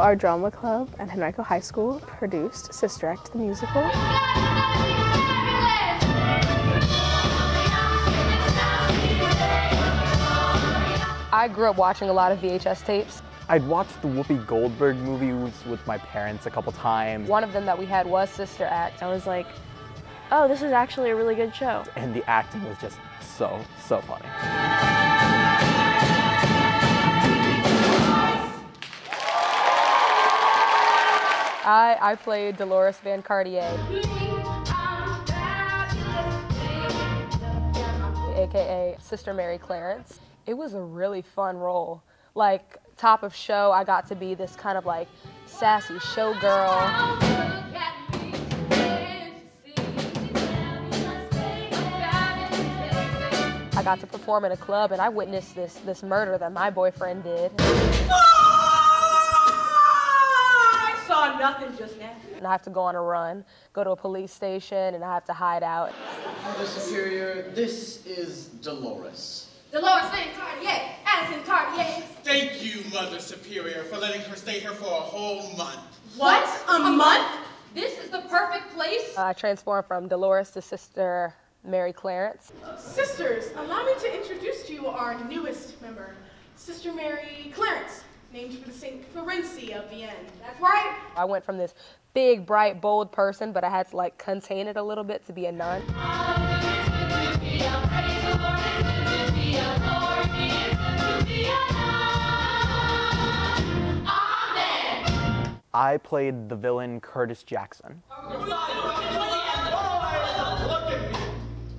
So our drama club at Henrico High School produced Sister Act the musical. I grew up watching a lot of VHS tapes. I'd watched the Whoopi Goldberg movies with my parents a couple times. One of them that we had was Sister Act. I was like, oh, this is actually a really good show. And the acting was just so, so funny. I, I played Deloris Van Cartier, aka Sister Mary Clarence. It was a really fun role. Like, top of show, I got to be this kind of like sassy showgirl. I got to perform in a club and I witnessed this this murder that my boyfriend did. I saw nothing just now. And I have to go on a run, go to a police station, and I have to hide out. Mother Superior, this is Deloris. Deloris Van Cartier, Addison Cartier. Thank you, Mother Superior, for letting her stay here for a whole month. What? A, month? This is the perfect place. I transformed from Deloris to Sister Mary Clarence. Sisters, allow me to introduce to you our newest member, Sister Mary Clarence, named for the St. Florency of Vienne. That's right. I went from this big, bright, bold person, but I had to like contain it a little bit to be a nun. I played the villain Curtis Jackson. Look at me.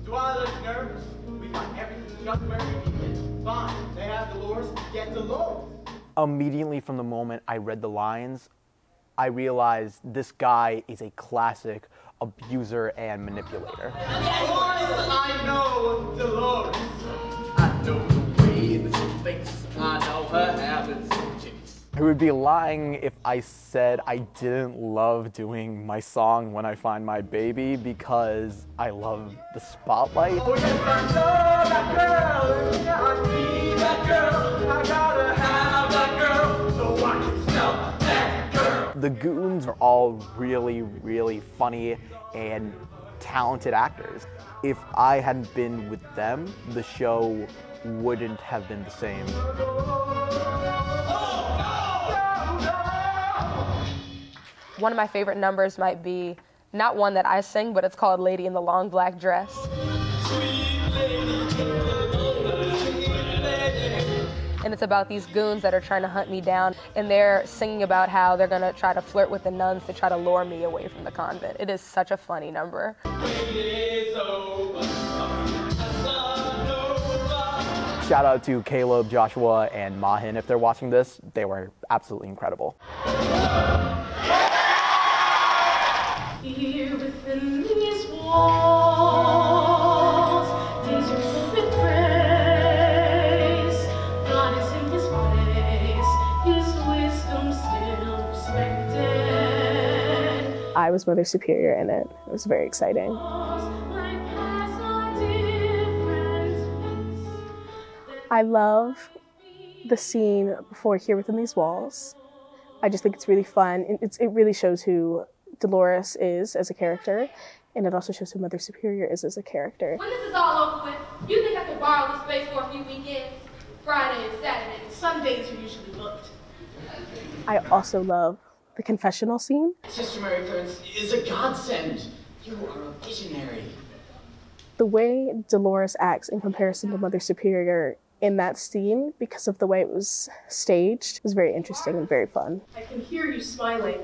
Do I look nervous? We got everything just where we need it. Fine. They have Deloris. Get Deloris. Immediately from the moment I read the lines, I realized this guy is a classic abuser and manipulator. I know Deloris. I know the way that she thinks. I know her habits. I would be lying if I said I didn't love doing my song When I Find My Baby because I love the spotlight. Oh yes, The Goons are all really, really funny and talented actors. If I hadn't been with them, the show wouldn't have been the same. One of my favorite numbers might be not one that I sing, but it's called Lady in the Long Black Dress. And it's about these goons that are trying to hunt me down, and they're singing about how they're gonna try to flirt with the nuns to try to lure me away from the convent. It is such a funny number. Shout out to Caleb, Joshua, and Mahin if they're watching this. They were absolutely incredible. Was Mother Superior in it. It was very exciting. Life has a different I love the scene before Here Within These Walls. I just think it's really fun. It's, it really shows who Deloris is as a character, and it also shows who Mother Superior is as a character. When this is all over with, you think I could borrow this space for a few weekends? Friday and Saturday. Sundays are usually booked. I also love the confessional scene. Sister Mary Clarence is a godsend. You are a visionary. The way Deloris acts in comparison to Mother Superior in that scene, because of the way it was staged, was very interesting and very fun. I can hear you smiling.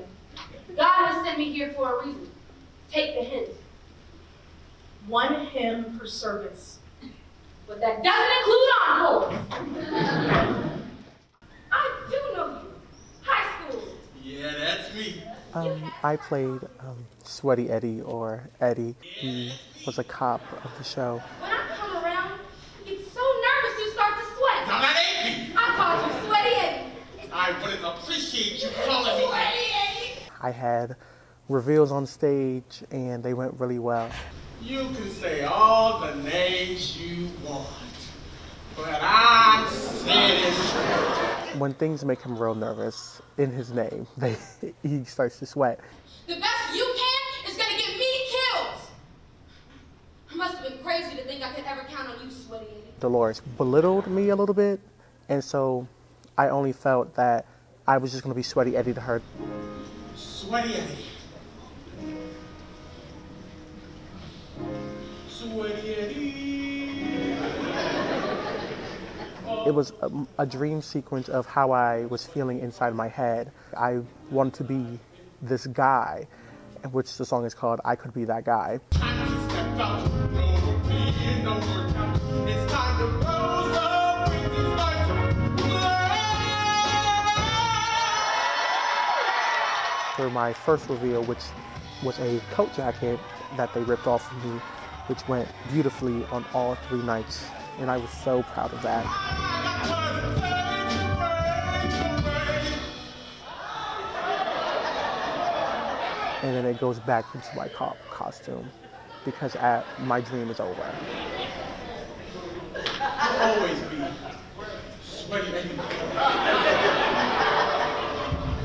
God has sent me here for a reason. Take the hint. One hymn per service. But that doesn't include encores. I do know you. High school. Yeah, that's me. Um, I played um, Sweaty Eddie or Eddie. He was a cop of the show. When I come around, you get so nervous you start to sweat. Now that ain't me. I called you Sweaty Eddie. I wouldn't appreciate you calling me that. I had reveals on stage and they went really well. You can say all the names you want, but I said it. When things make him real nervous in his name, they, he starts to sweat. The best you can is gonna get me killed. I must have been crazy to think I could ever count on you, sweaty idiot. Deloris belittled me a little bit, and so I only felt that I was just going to be sweaty Eddie to her. Sweaty Eddie. It was a, a dream sequence of how I was feeling inside my head. I wanted to be this guy, which the song is called I Could Be That Guy. For my first reveal, which was a coat jacket that they ripped off of me, which went beautifully on all three nights, and I was so proud of that. And then it goes back into my cop costume because uh my dream is over. i Always be sweaty Eddie.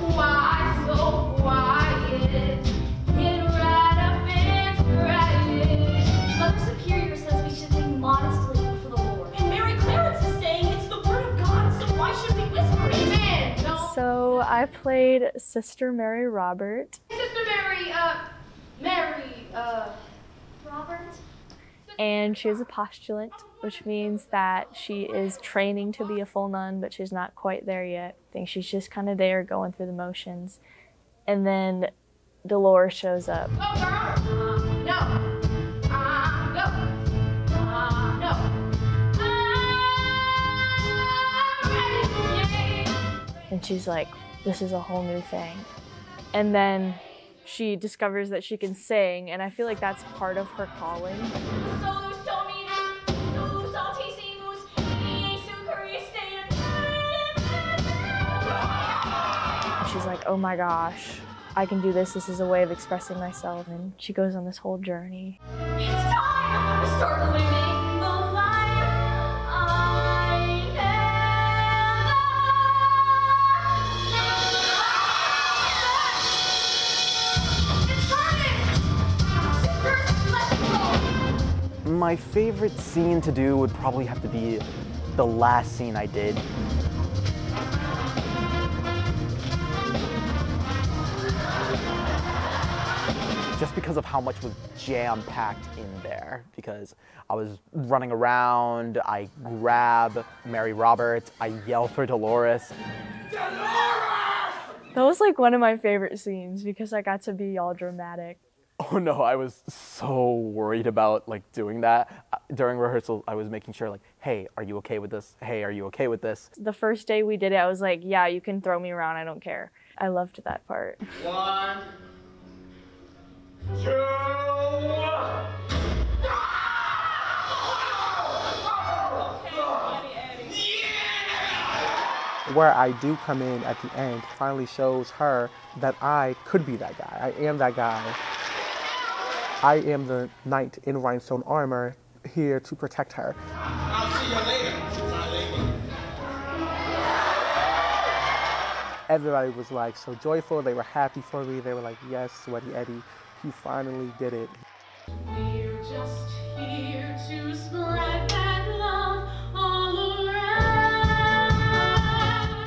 Why so quiet? Get right up and try it. Mother Superior says we should sing modestly for the Lord. And Mary Clarence is saying it's the word of God, so why should we whisper it? So I played Sister Mary Robert, Sister Mary, uh, Mary, uh, Robert? and she is a postulant, which means that she is training to be a full nun, but she's not quite there yet. I think she's just kind of there going through the motions. And then Deloris shows up. go. Uh, no. Uh. Uh, no. I'm ready, yay. and she's like, this is a whole new thing. And then she discovers that she can sing, and I feel like that's part of her calling. She's like, oh my gosh, I can do this. This is a way of expressing myself. And she goes on this whole journey. It's time to start living My favorite scene to do would probably have to be the last scene I did. Just because of how much was jam packed in there. Because I was running around, I grab Mary Roberts, I yell for Deloris. Deloris! That was like one of my favorite scenes because I got to be all dramatic. Oh no, I was so worried about like doing that. Uh, During rehearsal, I was making sure like, hey, are you okay with this? Hey, are you okay with this? The first day we did it, I was like, yeah, you can throw me around. I don't care. I loved that part. One, two. Where I do come in at the end finally shows her that I could be that guy. I am that guy. I am the knight in rhinestone armor here to protect her. I'll see you later. Everybody was like so joyful. They were happy for me. They were like, yes, Sweaty Eddie, you finally did it. We're just here to spread that love all around.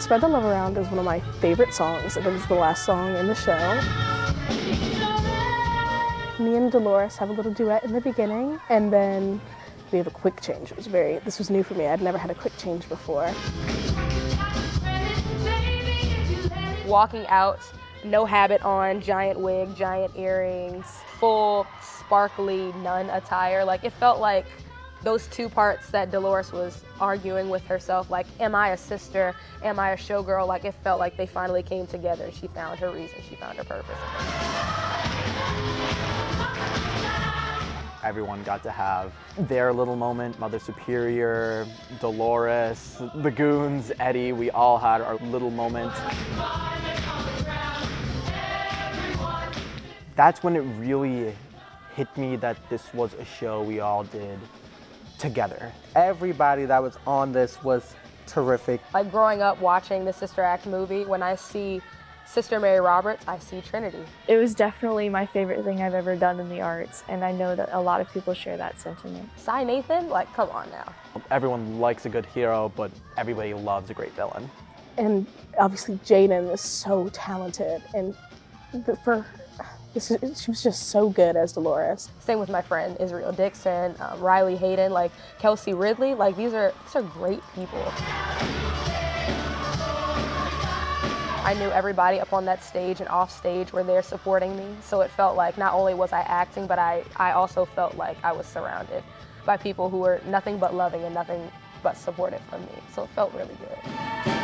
Spread the Love Around is one of my favorite songs. It is the last song in the show. Me and Deloris have a little duet in the beginning, and then we have a quick change. It was very, this was new for me. I'd never had a quick change before. Walking out, no habit on, giant wig, giant earrings, full sparkly nun attire. Like it felt like those two parts that Deloris was arguing with herself, like, am I a sister? Am I a showgirl? Like it felt like they finally came together. She found her reason. She found her purpose. Everyone got to have their little moment. Mother Superior, Deloris, the goons, Eddie, we all had our little moment. That's when it really hit me that this was a show we all did together. Everybody that was on this was terrific. Like growing up watching the Sister Act movie, when I see Sister Mary Roberts, I see Trinity. It was definitely my favorite thing I've ever done in the arts, and I know that a lot of people share that sentiment. Cy Nathan, like, come on now. Everyone likes a good hero, but everybody loves a great villain. And obviously, Jaden is so talented, and the- for she was just so good as Deloris. Same with my friend Israel Dixon, um, Riley Hayden, like Kelsey Ridley. Like these are these are great people. I knew everybody up on that stage and off stage were there supporting me. So it felt like not only was I acting, but I, I also felt like I was surrounded by people who were nothing but loving and nothing but supportive of me. So it felt really good.